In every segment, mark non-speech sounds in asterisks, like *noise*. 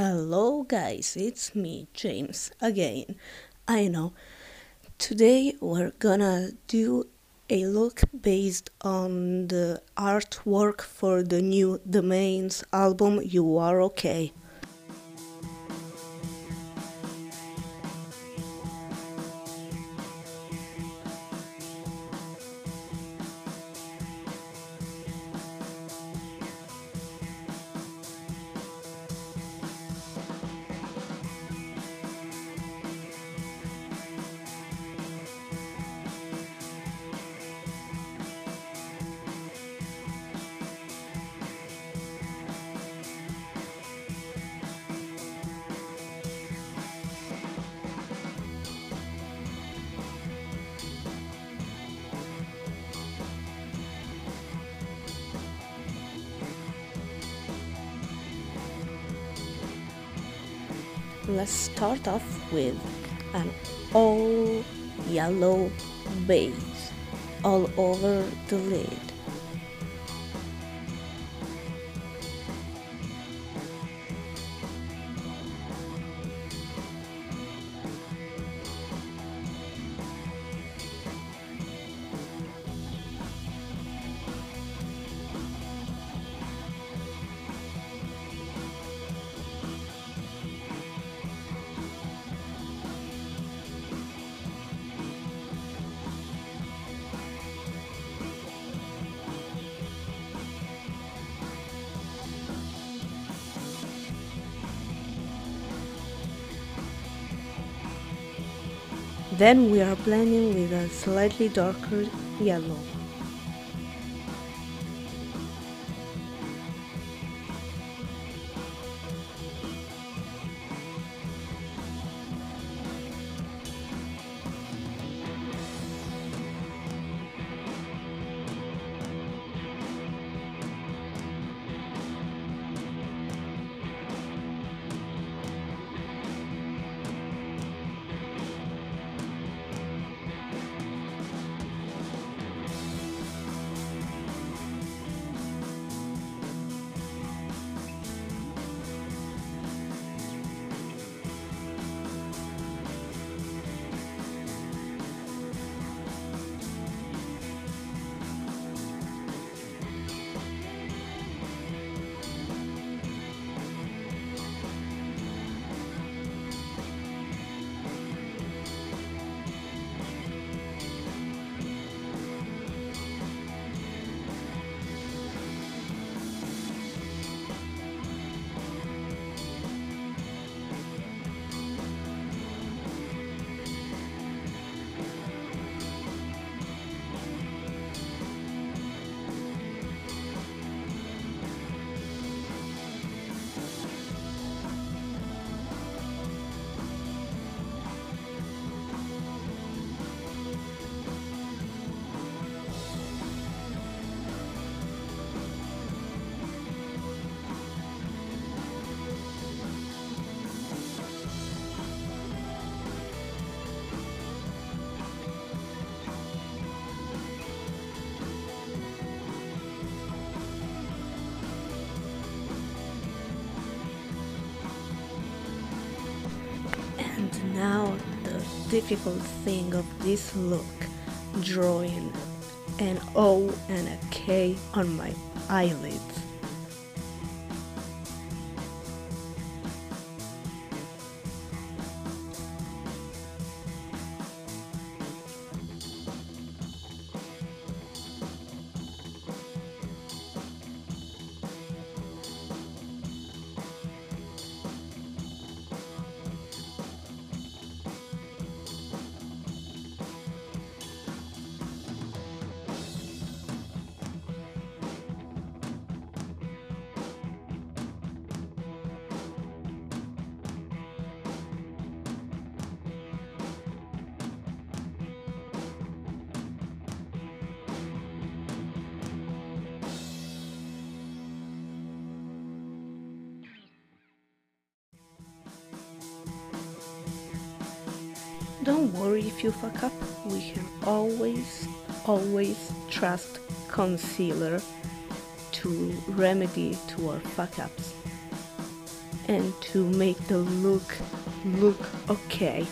Hello, guys, it's me, James, again. I know. Today we're gonna do a look based on the artwork for the new The Maine's album You Are Okay. Let's start off with an all yellow base all over the lid. Then we are blending with a slightly darker yellow. Difficult thing of this look, drawing an O and a K on my eyelids. Don't worry if you fuck up, we can always, always trust concealer to remedy to our fuck ups. and to make the look look okay.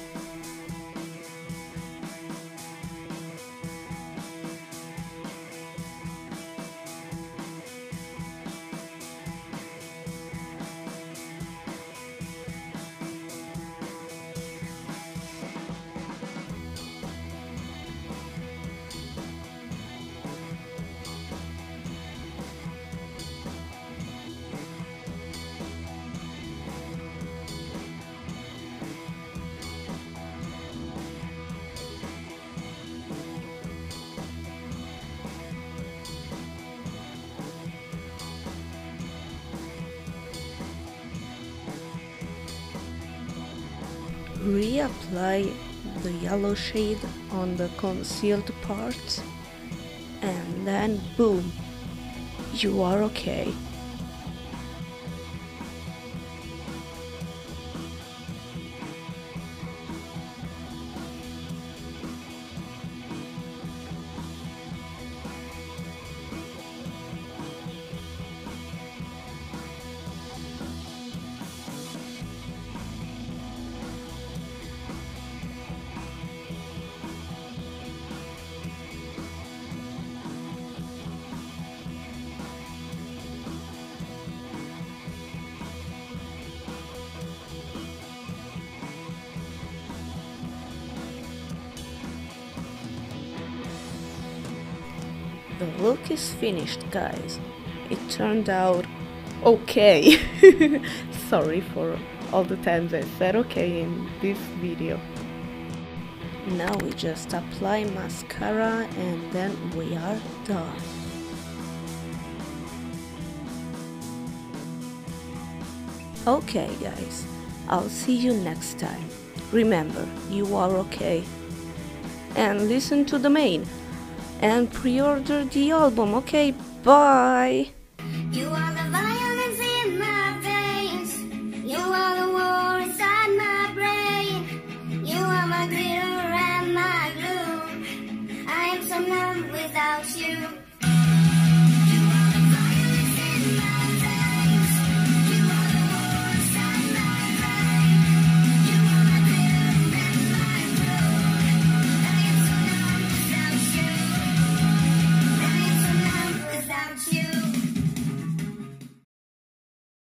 Reapply the yellow shade on the concealed parts and then boom you are okay The look is finished, guys. It turned out okay. *laughs* Sorry for all the times I said okay in this video. Now we just apply mascara and then we are done. Okay guys, I'll see you next time. Remember, you are okay. And listen to the Maine and pre-order the album. Okay, bye.